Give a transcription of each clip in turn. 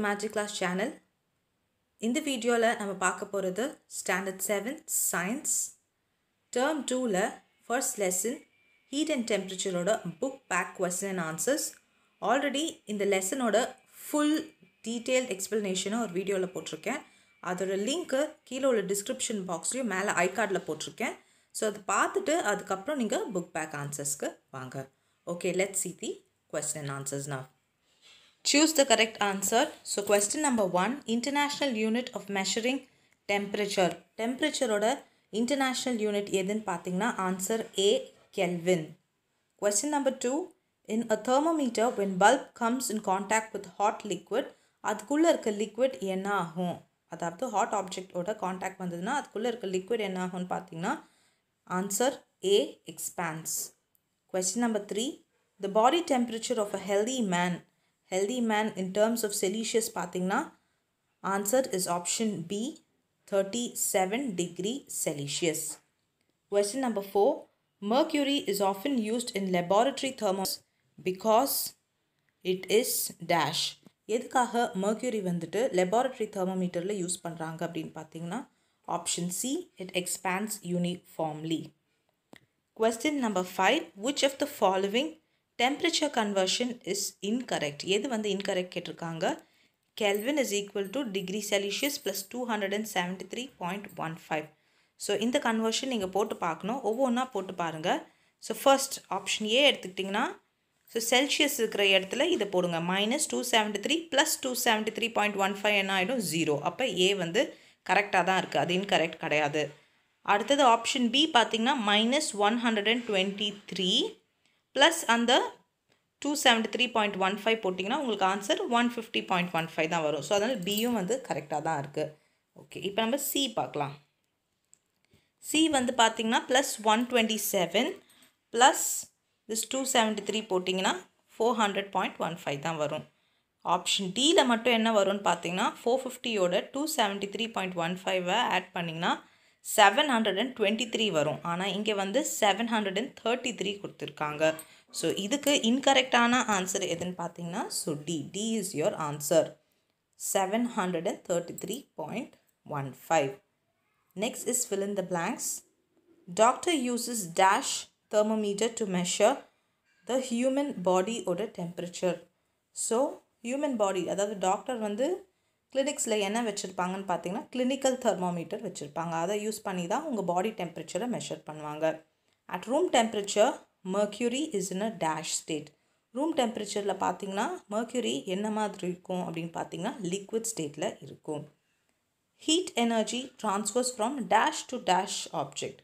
To magic class channel இந்த வீடியோவில் நம்ம பார்க்க போகிறது ஸ்டாண்டர்ட் செவன் சயின்ஸ் டேர்ம் டூவில் first lesson heat and டெம்பரேச்சரோட book back question and answers already இந்த லெசனோட ஃபுல் டீட்டெயில்ட் எக்ஸ்ப்ளனேஷனை ஒரு வீடியோவில் போட்டிருக்கேன். அதோட லிங்க்கு கீழே உள்ள டிஸ்கிரிப்ஷன் பாக்ஸ்லேயும் மேலே ஐ கார்டில் போட்டிருக்கேன். ஸோ அதை பார்த்துட்டு அதுக்கப்புறம் நீங்கள் புக் பேக் ஆன்சர்ஸ்க்கு வாங்க. Okay let see the question and answers நான் Choose the correct answer. So question number one, international unit of measuring temperature. Temperature ஓட international unit எதுன்னு பார்த்தீங்கன்னா answer A, Kelvin. Question number two, in a thermometer when bulb comes in contact with hot liquid, அதுக்குள்ளே இருக்க liquid என்ன ஆகும் அதாவது hot ஆப்ஜெக்டோட contact வந்ததுன்னா அதுக்குள்ளே இருக்க liquid என்ன ஆகும்னு பார்த்தீங்கன்னா answer A, expands. Question number three, the body temperature of a healthy man healthy man in terms of Celsius பார்த்திங்கன்னா answer is option B thirty seven degree Celsius question number four mercury is often used in laboratory thermos because it is dash எதுக்காக mercury வந்துட்டு laboratory தெர்மோமீட்டரில் use பண்ணுறாங்க அப்படின்னு பார்த்தீங்கன்னா option C it expands uniformly question number five which of the following temperature conversion is incorrect எது வந்து incorrect கேட்டிருக்காங்க? Kelvin is equal to degree Celsius plus 273.15 so இந்த கன்வர்ஷன் நீங்கள் போட்டு பார்க்கணும். ஒவ்வொன்றா போட்டு பாருங்கள் ஸோ ஃபர்ஸ்ட் ஆப்ஷன் ஏ எடுத்துக்கிட்டிங்கன்னா ஸோ செல்சியஸ் இருக்கிற இடத்துல இதை போடுங்க. Minus two seventy three plus two seventy three point one five என்ன ஆகிடும் ஜீரோ அப்போ ஏ வந்து கரெக்டாக தான் இருக்குது அது இன்கரெக்ட் கிடையாது. அடுத்தது ஆப்ஷன் பி பார்த்தீங்கன்னா minus one hundred and twenty three plus அந்த two seventy three point one five போட்டிங்கன்னா உங்களுக்கு answer one fifty point one five தான் வரும். ஸோ அதனால் பியும் வந்து கரெக்டாக தான் இருக்குது ஓகே இப்போ நம்ம சி பார்க்கலாம். சி வந்து பார்த்தீங்கன்னா plus one twenty seven plus this two seventy three போட்டிங்கன்னா four hundred point one five தான் வரும். ஆப்ஷன் டியில் மட்டும் என்ன வரும்னு பார்த்தீங்கன்னா four ஃபிஃப்டியோட two seventy three point one ஃபைவை ஆட் பண்ணிங்கன்னா seven hundred and twenty three வரும். ஆனால் இங்கே வந்து seven hundred and thirty three கொடுத்துருக்காங்க. ஸோ இதுக்கு இன்கரெக்டான ஆன்சர் எதுன்னு பார்த்தீங்கன்னா so D D is your answer seven hundred and thirty three point one five next is fill in the blanks doctor uses dash thermometer to measure the human body ஓட temperature. So human body அதாவது doctor வந்து கிளினிக்ஸில் என்ன வச்சுருப்பாங்கன்னு பார்த்தீங்கன்னா clinical thermometer வச்சுருப்பாங்க. அதை use பண்ணி தான் உங்கள் பாடி டெம்பரேச்சரை மெஷர் பண்ணுவாங்க. At room temperature mercury is in a dash state room டெம்பரேச்சரில் பார்த்தீங்கன்னா மர்க்யூரி என்ன மாதிரி இருக்கும் அப்படின்னு பார்த்தீங்கன்னா லிக்விட் ஸ்டேட்டில் இருக்கும். Heat energy transfers from dash to dash object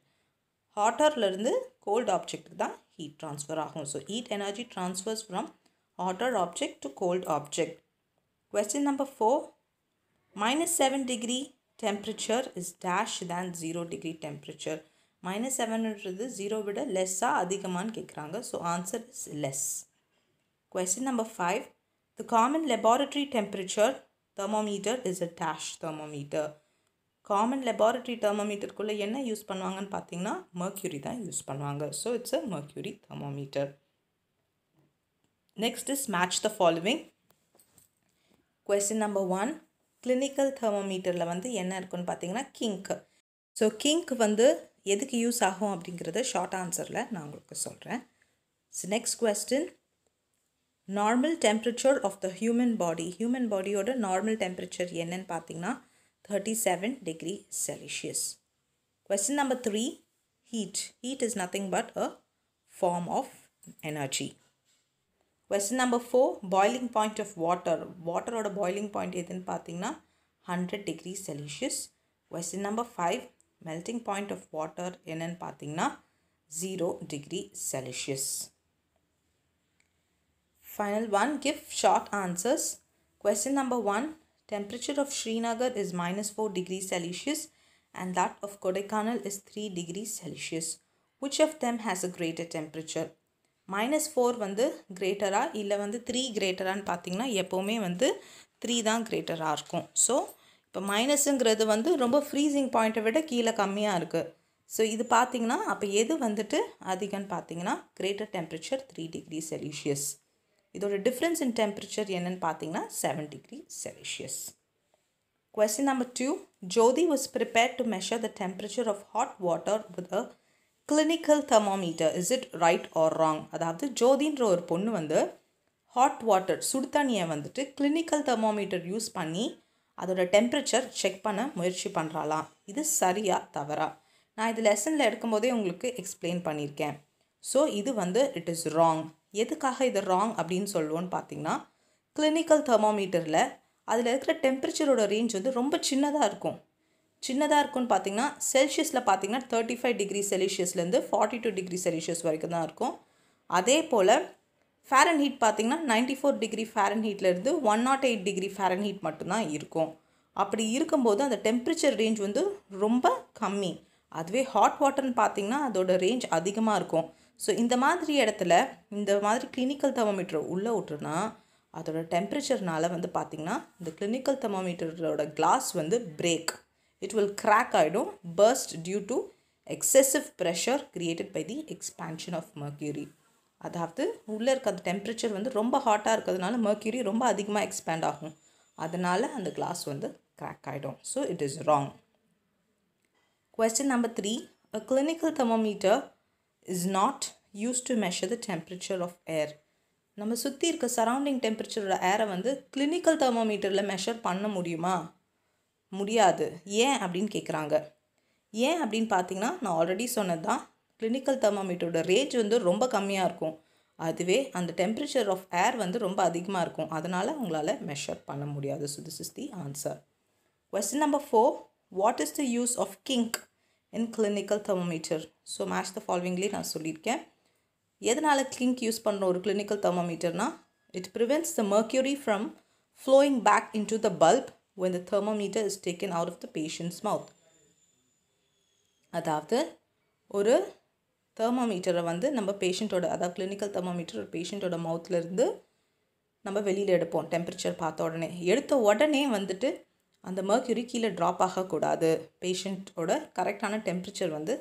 ஹாட்டர்லேருந்து cold ஆப்ஜெக்ட்டுக்கு தான் ஹீட் ட்ரான்ஸ்ஃபர் ஆகும். So heat energy transfers from hotter object to cold object question number four minus seven degree temperature is dash than zero degree temperature minus செவன்ன்றது zero விட லெஸ்ஸாக அதிகமானு கேட்குறாங்க so answer is less question number five the common laboratory temperature thermometer is a dash thermometer common laboratory தெர்மோமீட்டருக்குள்ளே என்ன use பண்ணுவாங்கன்னு பார்த்தீங்கன்னா mercury தான் use பண்ணுவாங்க. So it's a mercury thermometer next is match the following question number one clinical தெர்மோமீட்டரில் வந்து என்ன இருக்குன்னு பார்த்தீங்கன்னா king so king வந்து எதுக்கு யூஸ் ஆகும் அப்படிங்கிறத ஷார்ட் ஆன்சரில் நான் உங்களுக்கு சொல்கிறேன் so next question normal temperature of the human body human பாடியோட நார்மல் டெம்பரேச்சர் என்னன்னு பார்த்தீங்கன்னா thirty seven degree Celsius question number three heat heat is nothing but a form of energy Question number four boiling point of water வாட்டரோட boiling point எதுன்னு பார்த்தீங்கன்னா hundred degree Celsius question number five melting point of water என்னன்னு பார்த்தீங்கன்னா zero degree Celsius Final one, give short answers. Question number one, temperature of Srinagar is minus 4 degrees Celsius and that of Kodaikanal is 3 degrees Celsius. Which of them has a greater temperature? Minus four வந்து கிரேட்டரா இல்லை வந்து three கிரேட்டரான்னு பார்த்தீங்கன்னா எப்போவுமே வந்து three தான் கிரேட்டராக இருக்கும். So இப்போ மைனஸுங்கிறது வந்து ரொம்ப ஃப்ரீசிங் பாயிண்ட்டை விட கீழே கம்மியாக இருக்குது ஸோ இது பார்த்தீங்கன்னா அப்போ எது வந்துட்டு அதிகம்னு பார்த்தீங்கன்னா greater temperature three degree Celsius இதோட டிஃப்ரென்ஸ் இன் டெம்பரேச்சர் என்னன்னு பார்த்தீங்கன்னா seven degree Celsius question number two Jyothi was prepare to measure the temperature of hot water with a clinical thermometer is it right or wrong அதாவது ஜோதின்ற ஒரு பொண்ணு வந்து hot water சுடு தண்ணியை வந்துட்டு கிளினிக்கல் தெர்மோமீட்டர் யூஸ் பண்ணி அதோட டெம்பரேச்சர் செக் பண்ண முயற்சி பண்ணுறாளாம் இது சரியா தவறா? நான் இது லெசனில் எடுக்கும்போதே உங்களுக்கு எக்ஸ்பிளைன் பண்ணியிருக்கேன். ஸோ இது வந்து இட் இஸ் ராங் எதுக்காக இது ராங் அப்படின்னு சொல்லுவோன்னு பார்த்தீங்கன்னா கிளினிக்கல் தெர்மோமீட்டரில் அதில் இருக்கிற டெம்பரேச்சரோட ரேஞ்ச் வந்து ரொம்ப சின்னதாக இருக்கும். சின்னதாக இருக்கும்னு பார்த்தீங்கன்னா செல்சியஸில் பார்த்தீங்கன்னா தேர்ட்டி ஃபைவ் டிகிரி செல்சியஸ்லேருந்து ஃபார்ட்டி டூ டிகிரி செல்சியஸ் வரைக்கும் தான் இருக்கும். அதே போல் ஃபேரன் ஹீட் பார்த்தீங்கன்னா ninety four degree ஃபேரன் ஹீட்லேருந்து one nought eight degree Fahrenheit மட்டும்தான் இருக்கும். அப்படி இருக்கும்போது அந்த டெம்பரேச்சர் ரேஞ்ச் வந்து ரொம்ப கம்மி. அதுவே ஹாட் வாட்டர்னு பார்த்தீங்கன்னா அதோட ரேஞ்ச் அதிகமாக இருக்கும். ஸோ இந்த மாதிரி இடத்துல இந்த மாதிரி கிளினிக்கல் தெர்மோமீட்டர் உள்ளே விட்டுருனா அதோட டெம்பரேச்சர்னால் வந்து பார்த்திங்கன்னா இந்த கிளினிக்கல் தெர்மோமீட்டரோட கிளாஸ் வந்து பிரேக் இட் வில் கிராக் ஆகிடும் burst due to excessive pressure created by the expansion of mercury அதாவது உள்ளே இருக்க அந்த டெம்பரேச்சர் வந்து ரொம்ப ஹாட்டாக இருக்கிறதுனால மர்க்யூரி ரொம்ப அதிகமாக எக்ஸ்பேண்ட் ஆகும். அதனால் அந்த கிளாஸ் வந்து கிராக் ஆகிடும் so it is wrong question number three a clinical thermometer is not use to measure the temperature of air நம்ம சுற்றி இருக்க சரௌண்டிங் டெம்பரேச்சரோட ஏரை வந்து கிளினிக்கல் தெர்மோமீட்டரில் மெஷர் பண்ண முடியுமா? முடியாது. ஏன் அப்படின்னு கேட்குறாங்க ஏன் அப்படின்னு பார்த்தீங்கன்னா நான் ஆல்ரெடி சொன்னது தான் கிளினிக்கல் தெர்மோமீட்டரோட ரேஞ்ச் வந்து ரொம்ப கம்மியாக இருக்கும். அதுவே அந்த டெம்பரேச்சர் ஆஃப் ஏர் வந்து ரொம்ப அதிகமாக இருக்கும். அதனால் உங்களால் மெஷர் பண்ண முடியாது so this is the answer question number four what is the use of kink in clinical thermometer so match the ஃபாலோவிங்லேயே நான் சொல்லியிருக்கேன். எதனால் கிங்க் யூஸ் பண்ணுற ஒரு clinical தெர்மோமீட்டர்னால் it prevents the mercury from flowing back into the bulb when the thermometer is taken out of the patient's mouth. அதாவது ஒரு தெர்மோமீட்டரை வந்து நம்ம பேஷண்ட்டோட அதாவது கிளினிக்கல் தெர்மோமீட்டர் ஒரு பேஷண்ட்டோட மவுத்லேருந்து நம்ம வெளியில் எடுப்போம் டெம்பரேச்சர் பார்த்த உடனே. எடுத்த உடனே வந்துட்டு அந்த மர்க்யூரி கீழே ட்ராப் ஆகக்கூடாது. பேஷண்ட்டோட கரெக்டான டெம்பரேச்சர் வந்து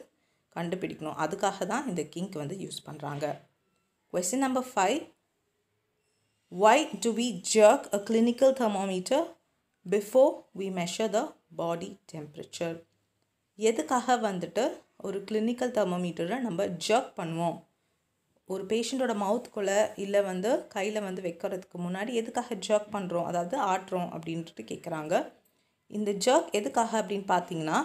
கண்டுபிடிக்கணும். அதுக்காக தான் இந்த கிங்க் வந்து யூஸ் பண்ணுறாங்க question number five why do we jerk a clinical thermometer before we measure the body temperature எதுக்காக வந்துட்டு ஒரு கிளினிக்கல் தெர்மோமீட்டரை நம்ம ஜர்க் பண்ணுவோம்? ஒரு பேஷண்ட்டோட மவுத்துக்குள்ளே இல்லை வந்து கையில் வந்து வைக்கிறதுக்கு முன்னாடி எதுக்காக ஜர்க் பண்ணுறோம் அதாவது ஆட்டுறோம் அப்படின்ட்டு கேட்குறாங்க இந்த ஜர்க் எதுக்காக அப்படின்னு பார்த்தீங்கன்னா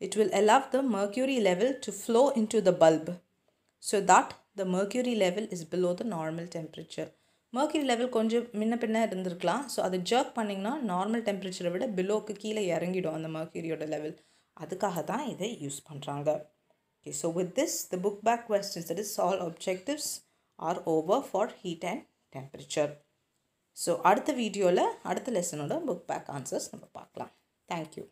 it will allow the mercury level to flow into the bulb so that the mercury level is below the normal temperature mercury level கொஞ்சம் முன்ன பின்ன இருந்திருக்கலாம். ஸோ அதை ஜர்க் பண்ணிங்கன்னா நார்மல் டெம்பரேச்சரை விட பிலோக்கு கீழே இறங்கிடும் அந்த மர்க்கரியோட லெவல் அதுக்காக தான் இதை யூஸ் பண்ணுறாங்க okay so with this the book back questions it is all objectives are over for heat and temperature so அடுத்த வீடியோவில் அடுத்த லெசனோட புக் பேக் ஆன்சர்ஸ் நம்ம பார்க்கலாம். தேங்க்யூ